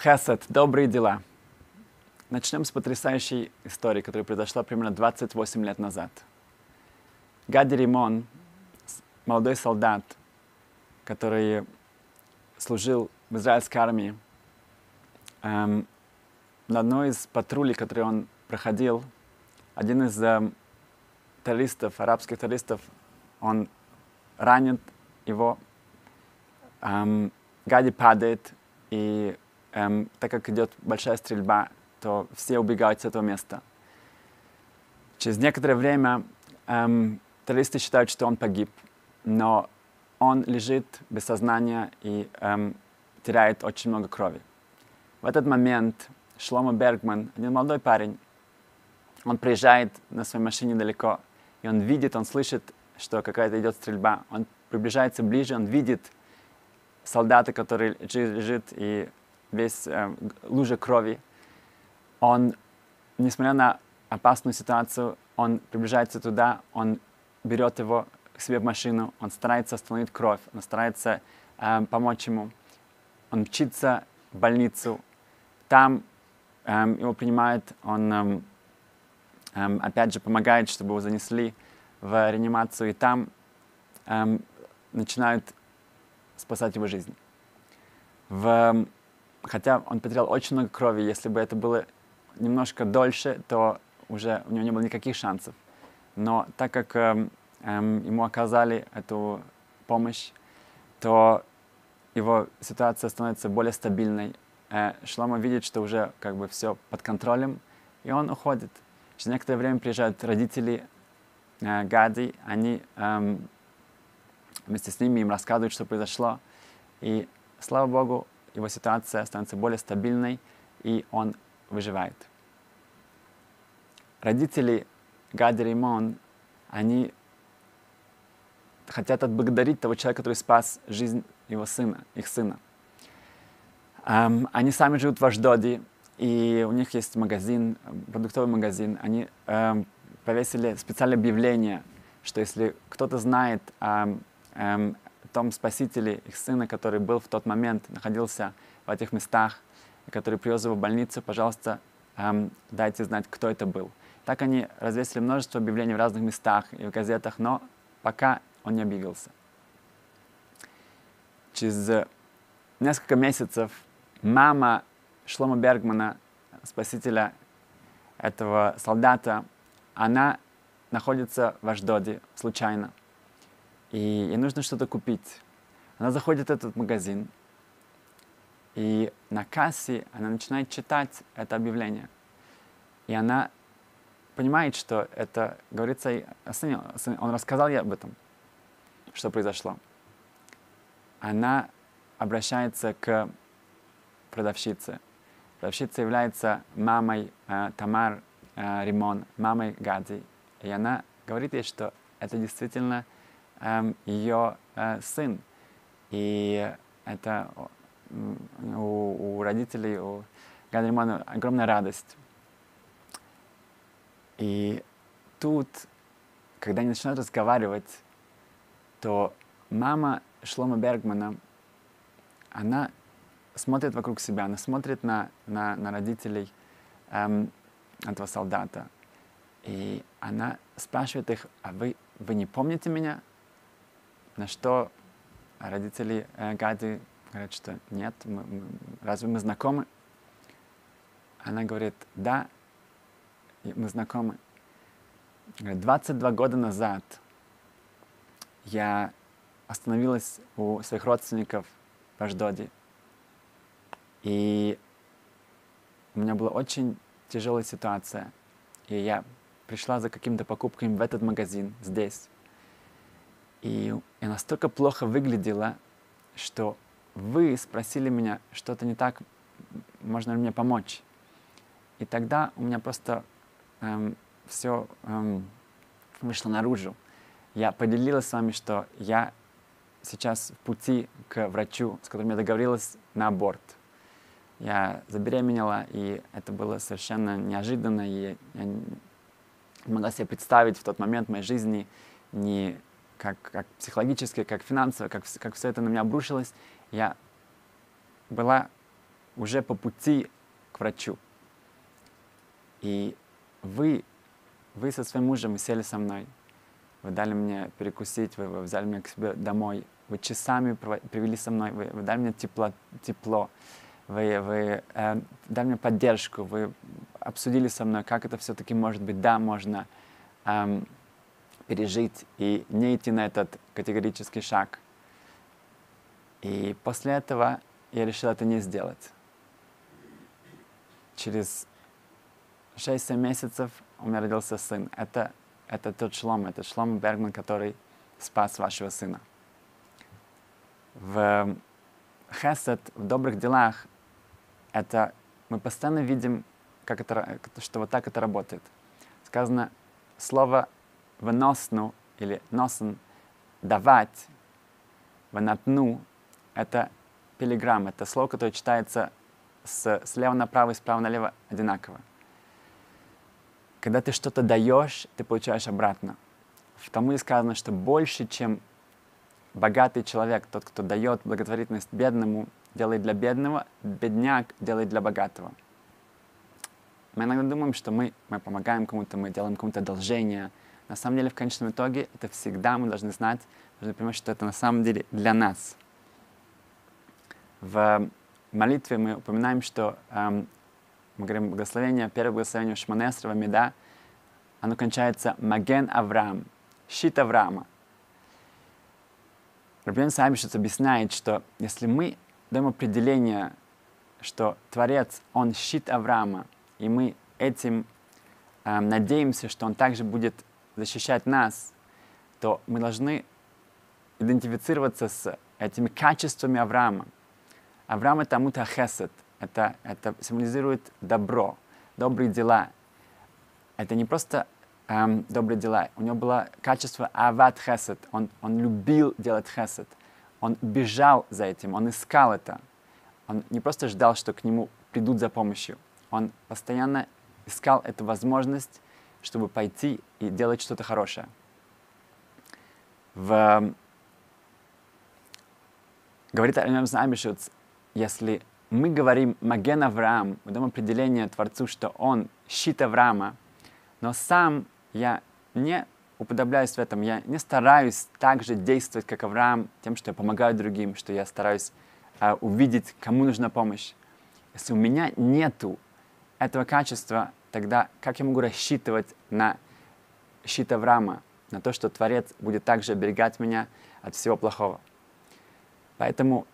Хесед, добрые дела. Начнем с потрясающей истории, которая произошла примерно 28 лет назад. Гади Римон, молодой солдат, который служил в израильской армии, эм, на одной из патрулей, которые он проходил, один из эм, террористов, арабских террористов, он ранит его, эм, Гади падает, и эм, так как идет большая стрельба, то все убегают с этого места. Через некоторое время эм, террористы считают, что он погиб, но он лежит без сознания и эм, теряет очень много крови. В этот момент Шлома Бергман, один молодой парень, он приезжает на своей машине далеко, и он видит, он слышит, что какая-то идет стрельба. Он приближается ближе, он видит солдата, который лежит, и весь э, лужа крови. Он, несмотря на опасную ситуацию, он приближается туда, он берет его к себе в машину, он старается остановить кровь, он старается э, помочь ему. Он мчится в больницу, там э, его принимают, он э, э, опять же помогает, чтобы его занесли в реанимацию, и там э, начинают спасать его жизнь. В хотя он потерял очень много крови, если бы это было немножко дольше, то уже у него не было никаких шансов. Но так как эм, эм, ему оказали эту помощь, то его ситуация становится более стабильной. Э, Шлома видит, что уже как бы все под контролем, и он уходит. Через некоторое время приезжают родители э, Гади, они эм, вместе с ними им рассказывают, что произошло. И слава Богу, его ситуация становится более стабильной, и он выживает. Родители Гади Римон, они хотят отблагодарить того человека, который спас жизнь его сына, их сына. Um, они сами живут в Аждоде, и у них есть магазин, продуктовый магазин. Они um, повесили специальное объявление, что если кто-то знает um, um, том спасителе, их сына, который был в тот момент, находился в этих местах, который привез его в больницу, пожалуйста, эм, дайте знать, кто это был. Так они развесили множество объявлений в разных местах и в газетах, но пока он не объявился. Через несколько месяцев мама Шлома Бергмана, спасителя этого солдата, она находится в Аждоде случайно и ей нужно что-то купить. Она заходит в этот магазин, и на кассе она начинает читать это объявление. И она понимает, что это говорится о сыне. Он рассказал ей об этом, что произошло. Она обращается к продавщице. Продавщица является мамой э, Тамар э, Римон, мамой Гади. И она говорит ей, что это действительно ее э, сын. И это у, у родителей, у Гадримана огромная радость. И тут, когда они начинают разговаривать, то мама Шлома Бергмана, она смотрит вокруг себя, она смотрит на, на, на родителей эм, этого солдата. И она спрашивает их, а вы, вы не помните меня? На что родители э, Гади говорят, что нет, мы, мы, разве мы знакомы? Она говорит, да, мы знакомы. Говорит, 22 года назад я остановилась у своих родственников в Аждоде. И у меня была очень тяжелая ситуация. И я пришла за какими-то покупками в этот магазин здесь. И я настолько плохо выглядела, что вы спросили меня, что-то не так, можно ли мне помочь. И тогда у меня просто эм, все эм, вышло наружу. Я поделилась с вами, что я сейчас в пути к врачу, с которым я договорилась на аборт. Я забеременела, и это было совершенно неожиданно, и я не могла себе представить в тот момент в моей жизни ни как, как психологически, как финансово, как, как все это на меня обрушилось, я была уже по пути к врачу. И вы, вы со своим мужем сели со мной, вы дали мне перекусить, вы, вы взяли меня к себе домой, вы часами привели со мной, вы, вы дали мне тепло, тепло вы, вы э, дали мне поддержку, вы обсудили со мной, как это все-таки может быть. Да, можно эм, пережить и не идти на этот категорический шаг. И после этого я решил это не сделать. Через 6-7 месяцев у меня родился сын. Это, это тот шлом, это шлом Бергман, который спас вашего сына. В хесед, в добрых делах, это мы постоянно видим, как это, что вот так это работает. Сказано слово «выносну» или «носен» — «давать», «вынатну» — это пилиграмм, это слово, которое читается с, слева направо и справа налево одинаково. Когда ты что-то даешь, ты получаешь обратно. В Талмуде сказано, что больше, чем богатый человек, тот, кто дает благотворительность бедному, делает для бедного, бедняк делает для богатого. Мы иногда думаем, что мы, мы помогаем кому-то, мы делаем кому-то одолжение. На самом деле, в конечном итоге, это всегда мы должны знать, должны понимать, что это на самом деле для нас. В молитве мы упоминаем, что эм, мы говорим благословение, первое благословение Шманесрова Меда, оно кончается Маген Авраам, щит Авраама. Рабин Сабишец объясняет, что если мы даем определение, что Творец, Он щит Авраама, и мы этим э, надеемся, что Он также будет защищать нас, то мы должны идентифицироваться с этими качествами Авраама. Авраам — это амута хесед, это, это символизирует добро, добрые дела. Это не просто эм, добрые дела, у него было качество ават хесед, он, он любил делать хесед. Он бежал за этим, он искал это. Он не просто ждал, что к нему придут за помощью. Он постоянно искал эту возможность, чтобы пойти и делать что-то хорошее. В... Говорит Аринам Амишуц, если мы говорим «Маген Авраам», мы даем определение Творцу, что он щит Авраама, но сам я не уподобляюсь в этом. Я не стараюсь так же действовать, как Авраам, тем, что я помогаю другим, что я стараюсь э, увидеть, кому нужна помощь. Если у меня нету этого качества, тогда как я могу рассчитывать на щит Авраама, на то, что Творец будет также оберегать меня от всего плохого. Поэтому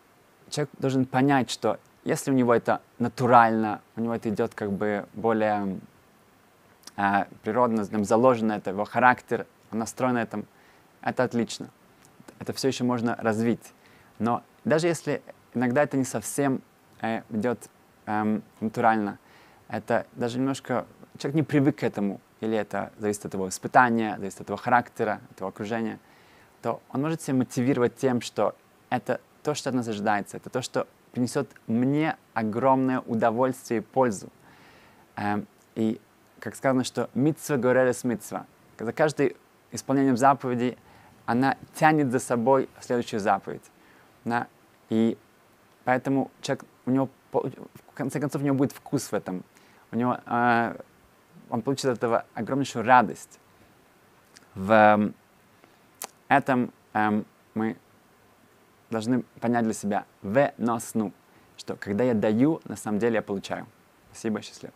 человек должен понять, что если у него это натурально, у него это идет как бы более э, природно, заложено, это его характер, он настроен на этом, это отлично. Это все еще можно развить. Но даже если иногда это не совсем э, идет э, натурально, это даже немножко человек не привык к этому, или это зависит от его испытания, зависит от его характера, от его окружения, то он может себя мотивировать тем, что это то, что от нас ожидается, это то, что принесет мне огромное удовольствие и пользу. Эм, и, как сказано, что митцва говорили с митцва. За каждый исполнением заповедей, она тянет за собой следующую заповедь. Да? И поэтому человек, у него, в конце концов, у него будет вкус в этом. У него, э, он получит от этого огромнейшую радость. В э, этом э, мы должны понять для себя в носну, что когда я даю, на самом деле я получаю. Спасибо, счастливо.